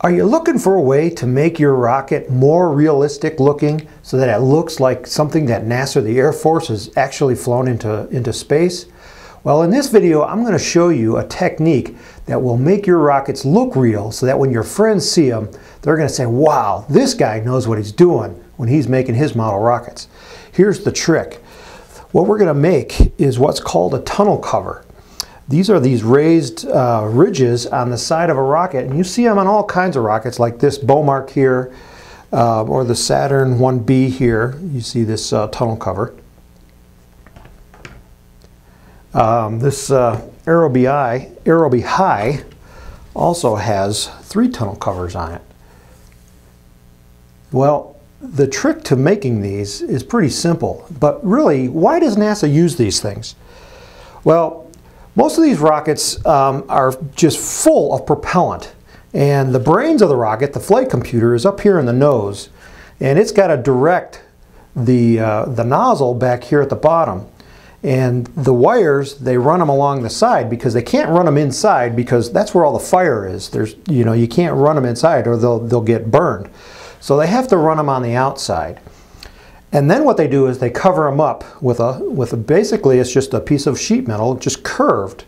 Are you looking for a way to make your rocket more realistic looking so that it looks like something that NASA or the Air Force has actually flown into, into space? Well, in this video, I'm going to show you a technique that will make your rockets look real so that when your friends see them, they're going to say, wow, this guy knows what he's doing when he's making his model rockets. Here's the trick. What we're going to make is what's called a tunnel cover. These are these raised uh, ridges on the side of a rocket, and you see them on all kinds of rockets, like this Bomarc here, uh, or the Saturn 1B here. You see this uh, tunnel cover. Um, this uh, Aerobee, Aerobee High also has three tunnel covers on it. Well, the trick to making these is pretty simple, but really, why does NASA use these things? Well, most of these rockets um, are just full of propellant. And the brains of the rocket, the flight computer, is up here in the nose. And it's got to direct the, uh, the nozzle back here at the bottom. And the wires, they run them along the side because they can't run them inside because that's where all the fire is. There's, you know, you can't run them inside or they'll, they'll get burned. So they have to run them on the outside. And then what they do is they cover them up with a, with a, basically it's just a piece of sheet metal, just curved.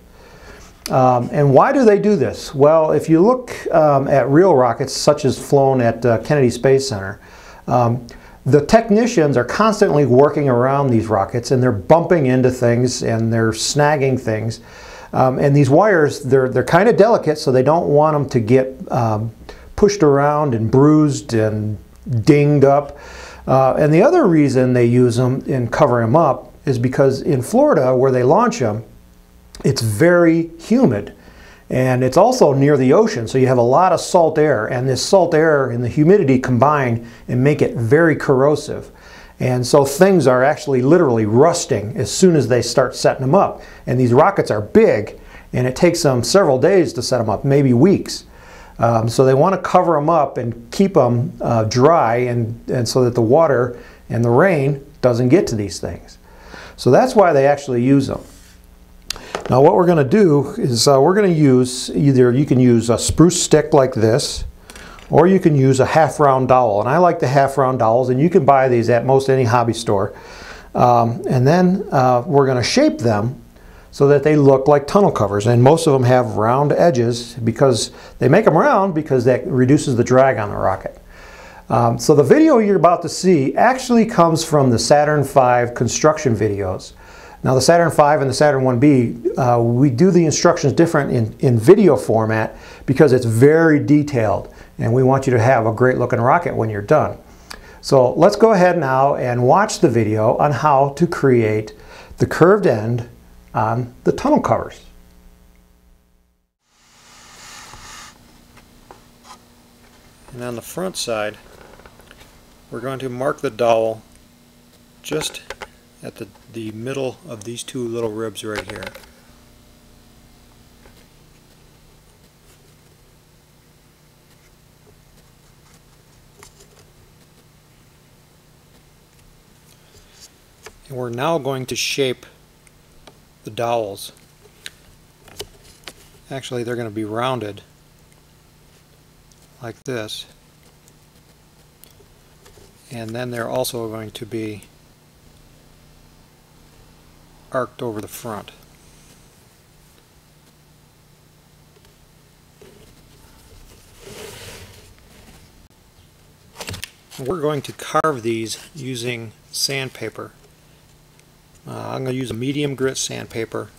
Um, and why do they do this? Well, if you look um, at real rockets, such as flown at uh, Kennedy Space Center, um, the technicians are constantly working around these rockets and they're bumping into things and they're snagging things. Um, and these wires, they're, they're kind of delicate, so they don't want them to get um, pushed around and bruised and dinged up. Uh, and the other reason they use them and cover them up is because in Florida, where they launch them, it's very humid. And it's also near the ocean, so you have a lot of salt air. And this salt air and the humidity combine and make it very corrosive. And so things are actually literally rusting as soon as they start setting them up. And these rockets are big, and it takes them several days to set them up, maybe weeks. Um, so they want to cover them up and keep them uh, dry and, and so that the water and the rain doesn't get to these things. So that's why they actually use them. Now what we're going to do is uh, we're going to use either you can use a spruce stick like this or you can use a half round dowel and I like the half round dowels and you can buy these at most any hobby store. Um, and then uh, we're going to shape them so that they look like tunnel covers. And most of them have round edges because they make them round because that reduces the drag on the rocket. Um, so the video you're about to see actually comes from the Saturn V construction videos. Now the Saturn V and the Saturn 1B, uh, we do the instructions different in, in video format because it's very detailed and we want you to have a great looking rocket when you're done. So let's go ahead now and watch the video on how to create the curved end on the tunnel covers. And on the front side, we're going to mark the dowel just at the, the middle of these two little ribs right here. And we're now going to shape the dowels. Actually, they're going to be rounded like this. And then they're also going to be arced over the front. We're going to carve these using sandpaper. Uh, I'm going to use a medium grit sandpaper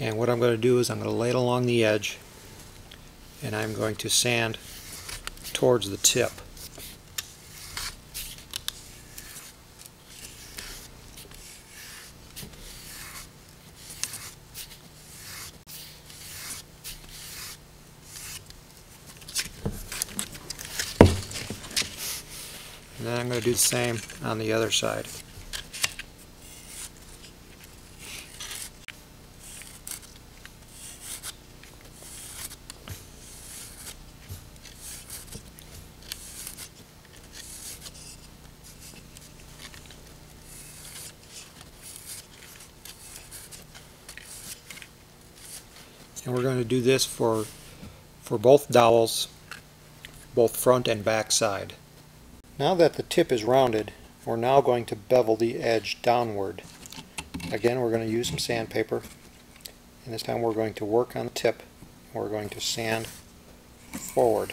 and what I'm going to do is I'm going to lay it along the edge and I'm going to sand towards the tip. And then I'm going to do the same on the other side. And we're going to do this for for both dowels both front and back side. Now that the tip is rounded, we're now going to bevel the edge downward. Again, we're going to use some sandpaper, and this time we're going to work on the tip. We're going to sand forward.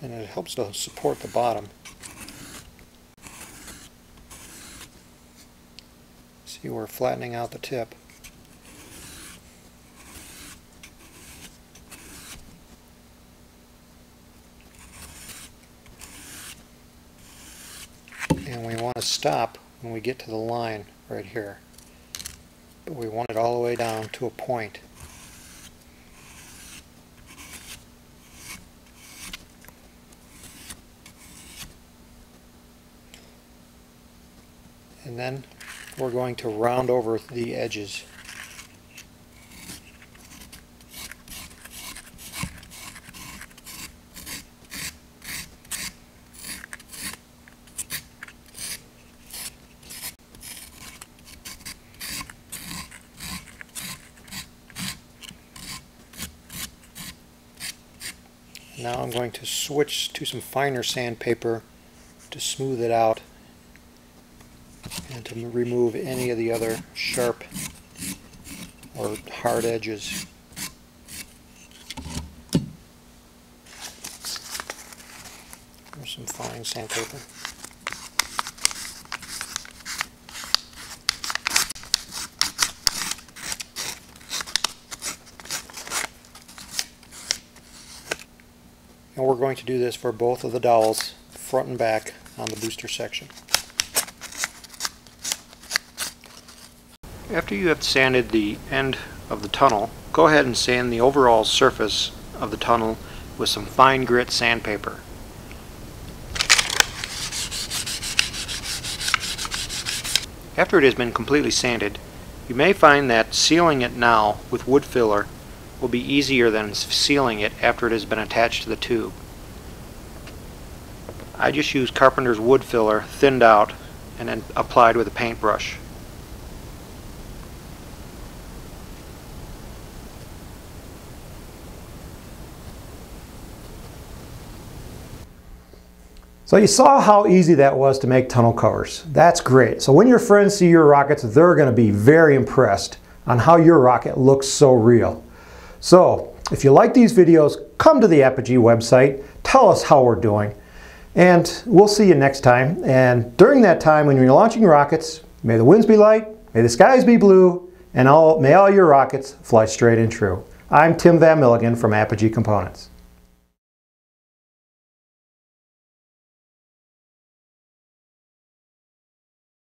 And it helps to support the bottom. See, we're flattening out the tip. and we want to stop when we get to the line right here. But we want it all the way down to a point. And then we're going to round over the edges. Now I'm going to switch to some finer sandpaper to smooth it out and to remove any of the other sharp or hard edges. There's some fine sandpaper. And we're going to do this for both of the dowels, front and back, on the booster section. After you have sanded the end of the tunnel, go ahead and sand the overall surface of the tunnel with some fine grit sandpaper. After it has been completely sanded, you may find that sealing it now with wood filler will be easier than sealing it after it has been attached to the tube. I just use Carpenter's wood filler thinned out and then applied with a paintbrush. So you saw how easy that was to make tunnel covers. That's great. So when your friends see your rockets, they're going to be very impressed on how your rocket looks so real. So if you like these videos, come to the Apogee website, tell us how we're doing, and we'll see you next time. And during that time, when you're launching rockets, may the winds be light, may the skies be blue, and all, may all your rockets fly straight and true. I'm Tim Van Milligan from Apogee Components.